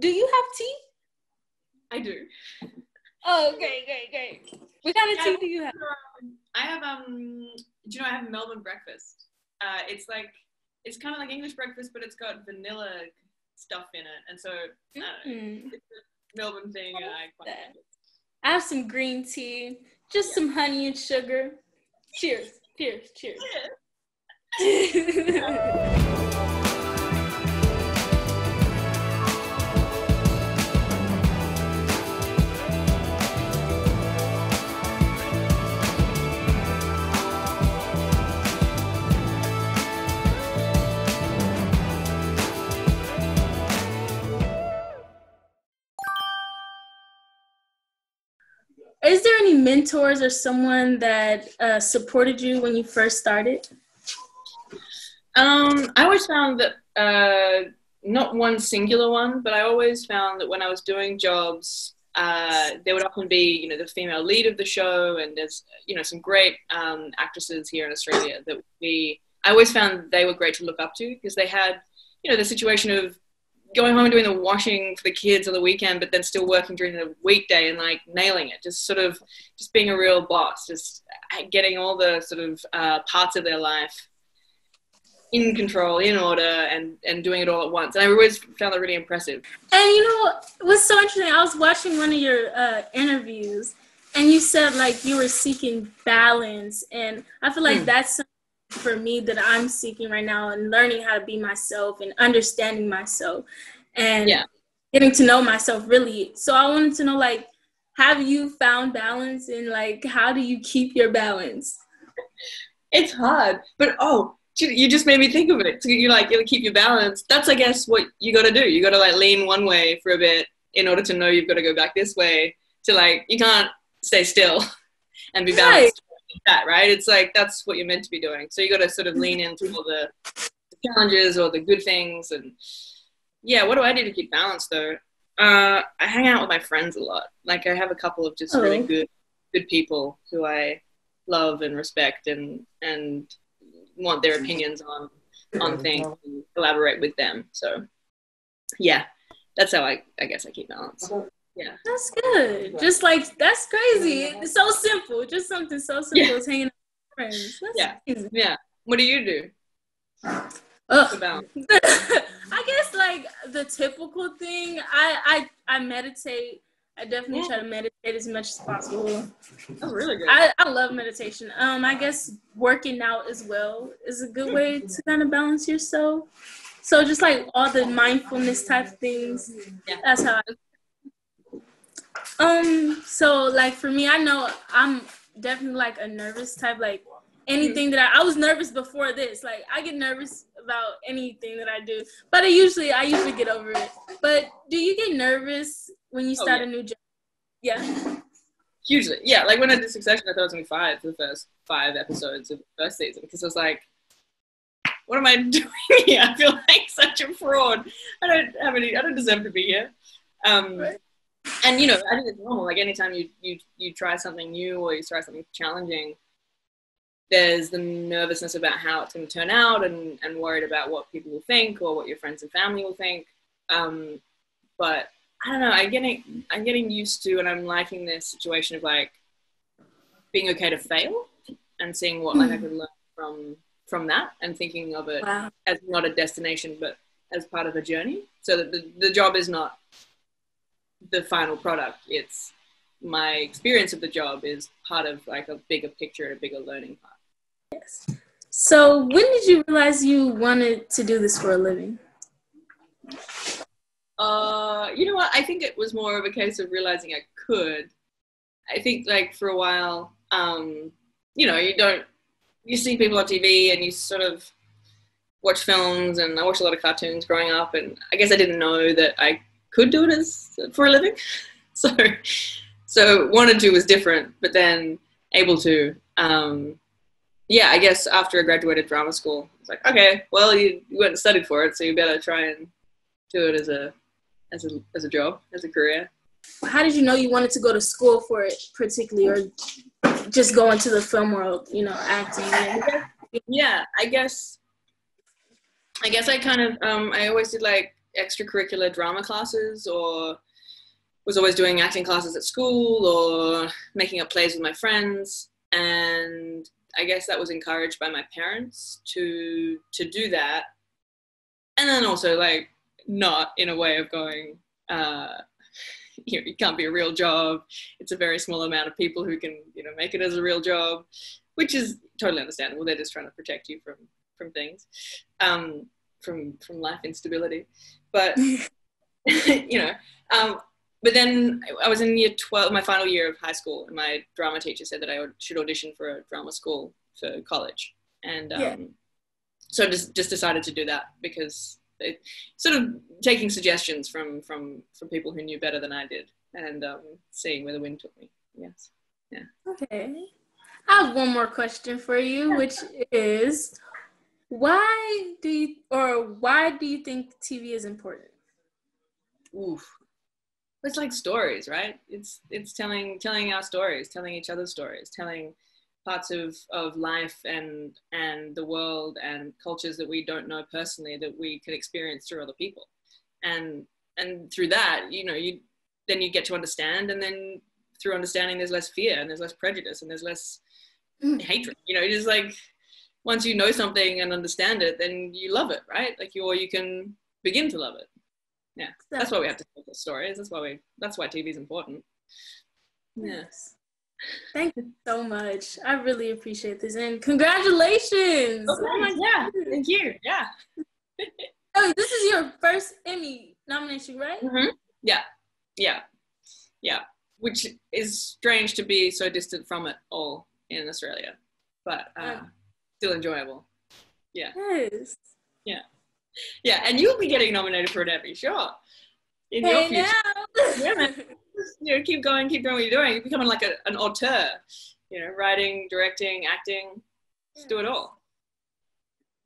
do you have tea? I do. Oh, okay, great, great. What kind of tea do you have? I have um. Do you know I have Melbourne breakfast? Uh, it's like it's kind of like English breakfast, but it's got vanilla stuff in it, and so I don't know, Mm. it's a Melbourne thing, and I quite like it. I have some green tea, just some honey and sugar. Cheers, cheers, cheers. Is there any mentors or someone that uh, supported you when you first started? Um, I always found that uh, not one singular one, but I always found that when I was doing jobs, uh, there would often be, you know, the female lead of the show, and there's, you know, some great um, actresses here in Australia that be. I always found they were great to look up to because they had, you know, the situation of going home and doing the washing for the kids on the weekend, but then still working during the weekday and like nailing it. Just sort of, just being a real boss, just getting all the sort of uh, parts of their life in control, in order, and and doing it all at once. And I always found that really impressive. And you know what's so interesting? I was watching one of your uh, interviews, and you said like you were seeking balance, and I feel like Hmm. that's for me that I'm seeking right now, and learning how to be myself and understanding myself, and Yeah. getting to know myself really. So I wanted to know like, have you found balance, and like, how do you keep your balance? It's hard, but oh, you- just made me think of it. So you're like, you'll keep your balance. That's, I guess, what you got to do. You got to like lean one way for a bit in order to know you've got to go back this way. To like, you can't stay still and be balanced. like That right? It's like that's what you're meant to be doing. So you got to sort of lean into all the challenges or the good things. And yeah, what do I do to keep balance though? Uh, I hang out with my friends a lot. Like I have a couple of just really Oh. good, good people who I love and respect and and want their opinions on on things and collaborate with them. So yeah, that's how I I guess I keep balance. Yeah. That's good. Just like that's crazy. It's so simple. Just something so simple Yeah. as hanging out with friends. That's Yeah. easy. Yeah. What do you do balance? I guess like the typical thing. I I I meditate. I definitely try to meditate as much as possible. That's really good. I, I love meditation. Um, I guess working out as well is a good way to kind of balance yourself. So just like all the mindfulness type things. Yeah. That's how. I, um. So like for me, I know I'm definitely like a nervous type. Like anything that I, I was nervous before this. Like I get nervous about anything that I do, but I usually I usually get over it. But do you get nervous when you Oh, start yeah. a new job? Yeah. Hugely. Yeah, like when I did Succession, I thought it was gonna be five for the first five episodes of the first season because I was like, what am I doing here? I feel like such a fraud. I don't have any. I don't deserve to be here. Um, Right. And you know, I think it's normal. Like anytime you you you try something new or you try something challenging, there's the nervousness about how it's going to turn out and and worried about what people will think or what your friends and family will think. Um, but I don't know. I'm getting I'm getting used to and I'm liking this situation of like being okay to fail and seeing what like I can learn from from that and thinking of it Wow. as not a destination but as part of a journey. So that the, the job is not the final product. It's my experience of the job is part of like a bigger picture, and a bigger learning part. Yes. So when did you realize you wanted to do this for a living? Uh, you know what? I think it was more of a case of realizing I could. I think like for a while, um, you know, you don't you see people on TV and you sort of watch films and I watched a lot of cartoons growing up and I guess I didn't know that I could do it as for a living. So so wanted to was different, but then able to. Um, yeah, I guess after I graduated drama school, it's like, okay, well you, you went and studied for it, so you better try and do it as a as a as a job, as a career. How did you know you wanted to go to school for it particularly or just go into the film world, you know, acting? And, Yeah, I guess. I guess I kind of um, I always did like extracurricular drama classes or was always doing acting classes at school or making up plays with my friends and I guess that was encouraged by my parents to to do that and then also like not in a way of going uh, you know, it can't be a real job. It's a very small amount of people who can, you know, make it as a real job, which is totally understandable. They're just trying to protect you from from things, um, from from life instability. But you know, um, but then I was in year twelve, my final year of high school, and my drama teacher said that I should audition for a drama school for college, and um, yeah. so just just decided to do that because it, sort of taking suggestions from from from people who knew better than I did, and um, seeing where the wind took me. Yes. Yeah. Okay. I have one more question for you, which is, why do you or why do you think TV is important? Oof. It's like stories, right? It's it's telling telling our stories, telling each other's stories, telling parts of, of life and and the world and cultures that we don't know personally that we can experience through other people and and through that you know you then you get to understand and then through understanding there's less fear and there's less prejudice and there's less mm. hatred you know just like once you know something and understand it then you love it right like you or you can begin to love it yeah that's why we have to tell the stories that's why we that's why tv is important yes Thank you so much. I really appreciate this and congratulations. Oh, oh my yeah, thank you. Yeah. oh, this is your first Emmy nomination, right? Mm-hmm. Yeah, yeah, yeah. Which is strange to be so distant from it all in Australia, but uh, still enjoyable. Yeah. Yes. Yeah. Yeah, and you'll be getting nominated for an Emmy, sure. In hey your future. Now. yeah, man. you know, keep going, keep doing what you're doing. You're becoming like a, an auteur, you know, writing, directing, acting, just do it all.